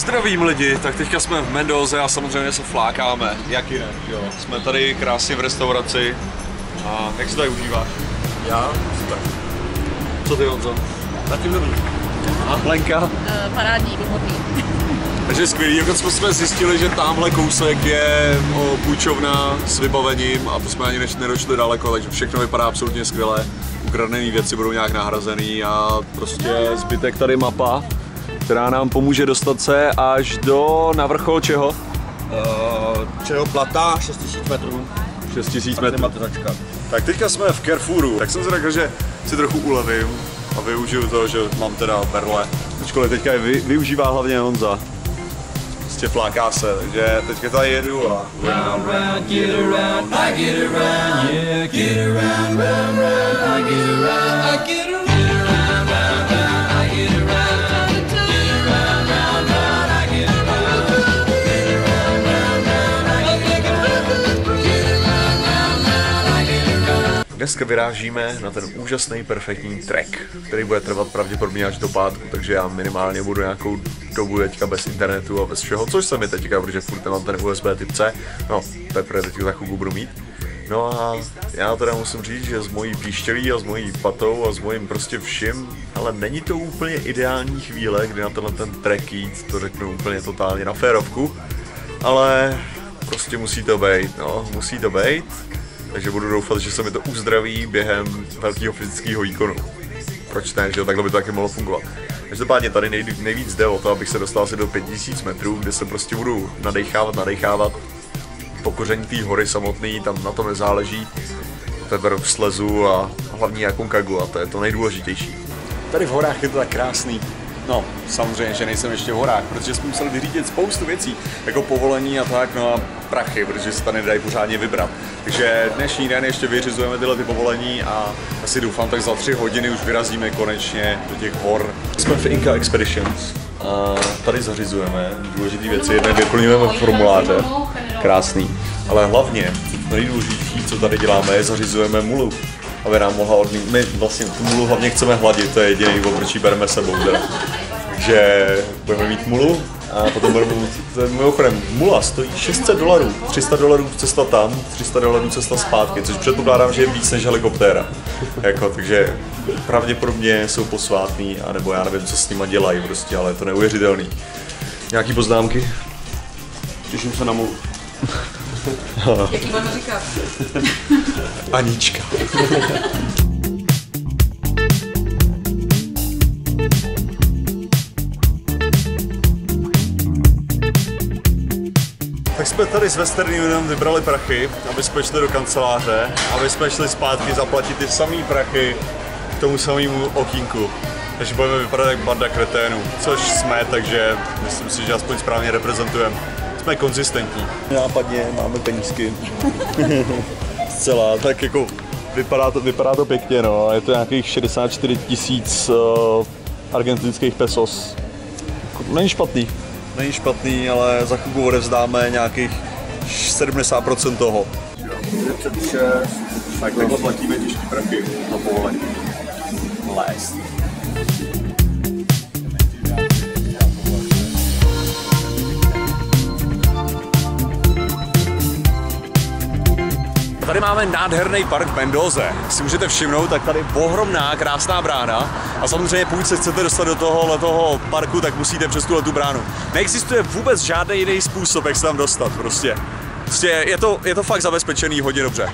Zdravím lidi, tak teďka jsme v Mendoze a samozřejmě se flákáme, jak jinak, jo. Jsme tady krásně v restauraci a jak se tady užíváš? Já? Super. Co ty Honzo? Zatím dobrý. A Lenka? Uh, parádní, výborný. Takže skvělý, dokonce jsme zjistili, že tamhle kousek je o, půjčovna s vybavením a to jsme ani než nedošli daleko, takže všechno vypadá absolutně skvěle. Ukradené věci budou nějak nahrazený a prostě zbytek tady mapa, která nám pomůže dostat se až do na vrchol čeho? Uh, čeho plata 6000 metrů. 6000 metrů. Tak teďka jsme v Carrefouru, tak jsem si řekl, že si trochu ulevím a využiju to, že mám teda berle. Ačkoliv teďka je vy, využívá hlavně Honza. Prostě fláká se, takže teďka tady jedu a... round, round, get around, I get around, yeah, get around, round, round, I get around, I get around, get around, Dneska vyrážíme na ten úžasný perfektní trek, který bude trvat pravděpodobně až do pátku, takže já minimálně budu nějakou dobu teďka bez internetu a bez všeho, což se mi teďka, protože furt nemám ten USB typ C, no teprve teďka za chvilku budu mít. No a já teda musím říct, že s mojí píštělí a s mojí patou a s mojím prostě vším, ale není to úplně ideální chvíle, kdy na tenhle ten trek jít, to řeknu úplně totálně na férovku, ale prostě musí to být, no, musí to být, takže budu doufat, že se mi to uzdraví během velkého fyzického výkonu. Proč ne, že takhle by to taky mohlo fungovat. Každopádně tady nej, nejvíc jde o to, abych se dostal asi do 5000 metrů, kde se prostě budu nadechávat, nadechávat. Pokoření té hory samotný, tam na to nezáleží. Teprve v slezu a hlavní jakou kagu a to je to nejdůležitější. Tady v horách je to tak krásný. No, samozřejmě, že nejsem ještě v horách, protože jsme museli vyřídit spoustu věcí, jako povolení a tak, no a prachy, protože se tady nedají pořádně vybrat. Takže dnešní den ještě vyřizujeme tyhle ty povolení a asi doufám, tak za tři hodiny už vyrazíme konečně do těch hor. Jsme v Inca Expeditions. A tady zařizujeme důležité věci, jednak vyplňujeme formuláře, krásný, ale hlavně nejdůležitější, co tady děláme, je zařizujeme mulu aby nám mohla odmít. My vlastně mulu hlavně chceme hladit, to je jediný ji bereme sebou. Teda. Takže budeme mít mulu a potom budeme mít, mimochodem, mula stojí 600 dolarů, 300 dolarů cesta tam, 300 dolarů cesta zpátky, což předpokládám, že je víc než helikoptéra. Jako, takže pravděpodobně jsou posvátný, anebo já nevím, co s nima dělají prostě, ale je to neuvěřitelný. Nějaký poznámky? Těším se na mulu. Jaký? Anička. Tak jsme tady s Western Unionem vybrali prachy, aby jsme šli do kanceláře, aby jsme šli zpátky zaplatit ty samý prachy k tomu samému okýnku. Takže budeme vypadat jak banda kreténů, což jsme, takže myslím si, že aspoň správně reprezentujeme. Jsme konzistentní. Nápadně máme penízky. Zcela, tak jako vypadá to, vypadá to pěkně, no. Je to nějakých 64 tisíc uh, argentinských pesos. Jako, Není špatný. Není špatný, ale za chvilku odevzdáme nějakých 70% toho. 36. Tak takhle platíme těžký prachy na povolení. Last. Tady máme nádherný park Mendoze. Jak si můžete všimnout, tak tady ohromná, krásná brána. A samozřejmě, pokud se chcete dostat do tohohle toho parku, tak musíte přes tuhle tu bránu. Neexistuje vůbec žádný jiný způsob, jak se tam dostat. Prostě, prostě je, to, je to fakt zabezpečený hodně dobře.